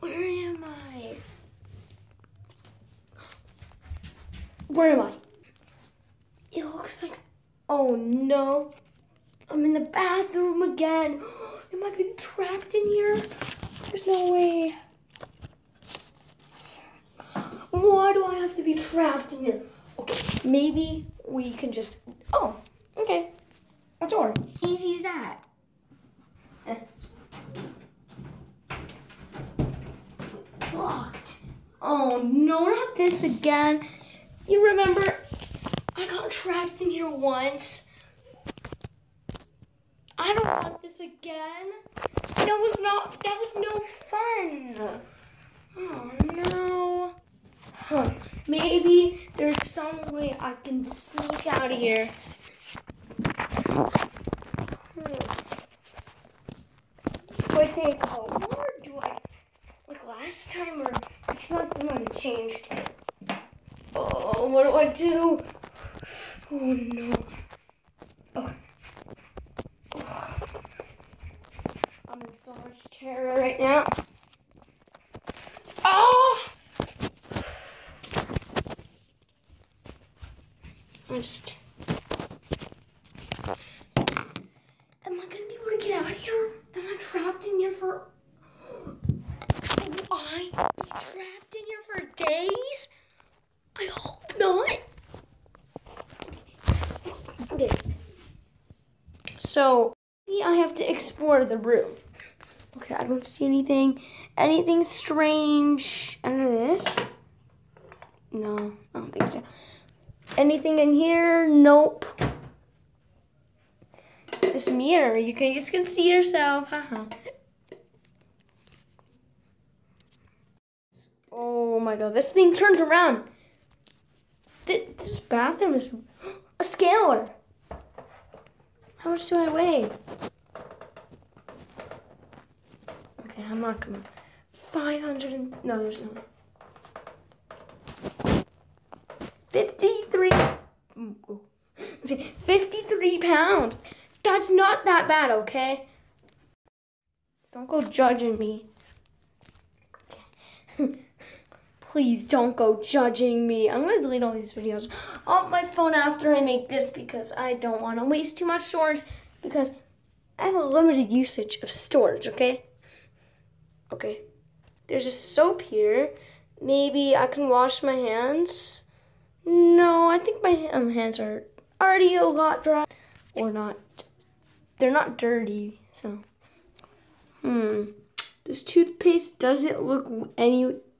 Where am I? Where am I? It looks like. Oh no. I'm in the bathroom again. Am I gonna trapped in here? There's no way. Why do I have to be trapped in here? Okay, maybe we can just. Oh, okay. Door. Easy as that. Locked. Oh no, not this again. You remember I got trapped in here once. I don't want this again. That was not that was no fun. Oh no. Huh. Maybe there's some way I can sneak out of here. Do I say a code or do I like last time or I feel like they might have changed it. Oh, what do I do? Oh no. Oh. Okay. I'm in so much terror right now. Oh! I just. Am I gonna be able to get out of here? Am I trapped in here for. Am I trapped in here for days? I hope not. Okay. So, I have to explore the room. Okay, I don't see anything. Anything strange under this? No, I don't think so. Anything in here? Nope. This mirror, you can just can see yourself. Haha. oh my god, this thing turns around. Th- This bathroom is a scaler. How much do I weigh? Okay, I'm not gonna. 500 and. No, there's no. 53. mm, oh. See, 53 pounds. That's not that bad, okay? Don't go judging me. Please don't go judging me. I'm gonna delete all these videos off my phone after I make this because I don't want to waste too much storage because I have a limited usage of storage, okay? Okay. There's a soap here. Maybe I can wash my hands. No, I think my um, hands are already a lot dry. Or not. They're not dirty, so. Hmm. This toothpaste doesn't look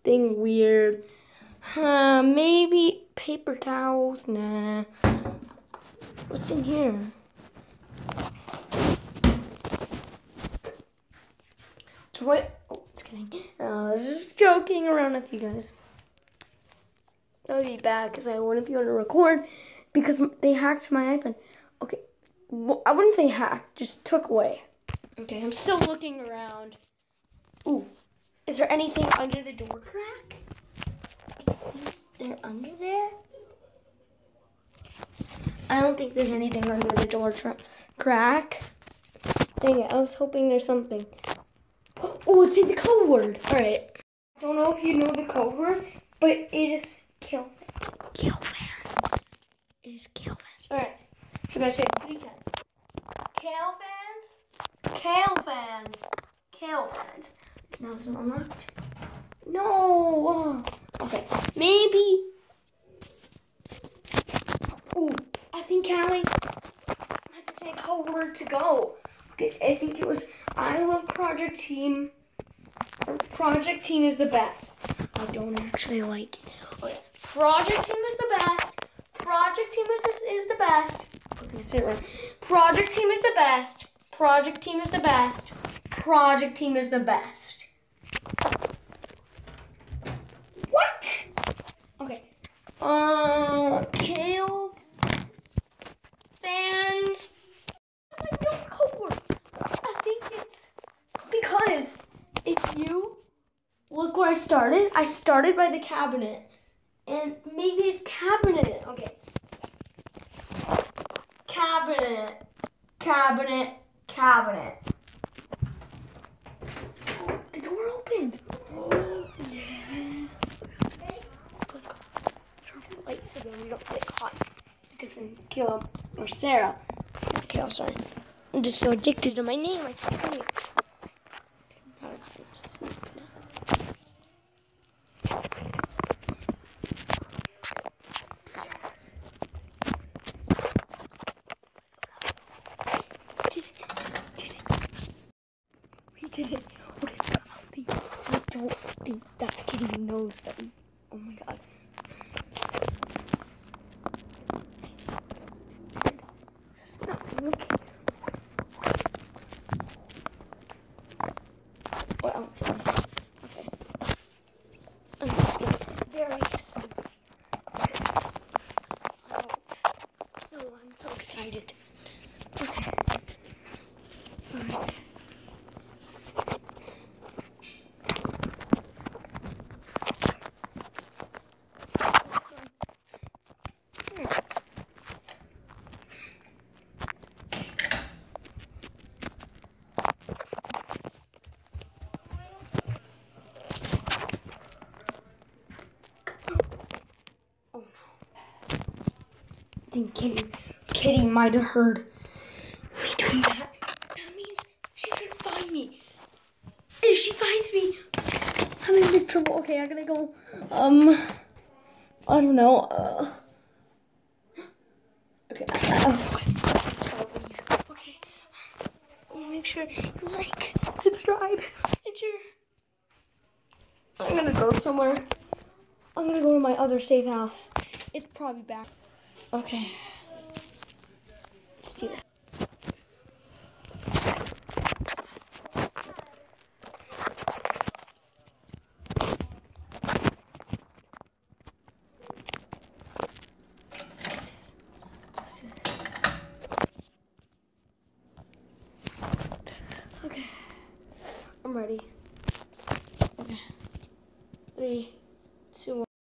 anything weird. Uh, maybe paper towels? Nah. What's in here? So what? Oh, just kidding. Uh, I was just joking around with you guys. That would be bad because I wouldn't be able to record because they hacked my iPad. Okay, well, I wouldn't say hacked, just took away. Okay, I'm still looking around. Ooh, is there anything under the door crack? They're under there? I don't think there's anything under the door tra- crack. Dang it, I was hoping there's something. Oh, it's in the code word. All right. I don't know if you know the code word, but it is kill. Kill fans. It is kill fans. All right. So gonna say it three times. Kale fans. Kale fans. Kale fans. Now it's unlocked. No. Ah, okay. Maybe. Ooh, I think Callie. Have to say code word to go. Okay, I think it was I love Project Team. Project Team is the best. I don't actually like it. Okay, Project Team is the best. Project Team is the, is the best. Gonna say it. Project Team is the best. Project Team is the best. Project Team is the best. What? Okay. Uh, Kale fans. I think it's because if you look where I started, I started by the cabinet. And maybe it's cabinet. Okay. Cabinet. cabinet, cabinet. Oh, the door opened. Oh, yeah. Let's go, let's go. Turn off the lights so then we don't get caught. Kayla or Sarah. Kayla, sorry. I'm just so addicted to my name. I can't say it. We did it. Okay. I don't think that kitty knows that we. Oh my god. Stop looking. What else? Okay. I'm just getting very excited. Because- Oh, I'm so excited. Okay. Alright. Oh no. I think Kitty, Kitty might have heard me doing that. That means she's gonna find me. If she finds me, I'm in big trouble. Okay, I'm gonna go. Um, I don't know. Uh, okay. Uh, leave. Okay. Make sure you like, subscribe, and share. I'm gonna go somewhere. I'm gonna go to my other safe house. It's probably back. Okay. Let's do that.